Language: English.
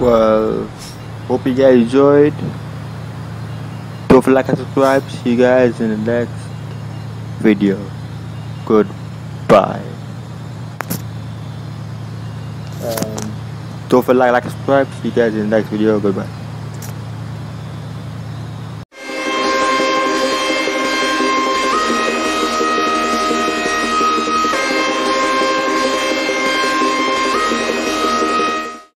well hope you guys enjoyed. Don't forget like and subscribe. See you guys in the next video. Goodbye. Um, don't forget like and subscribe. See you guys in the next video. Goodbye.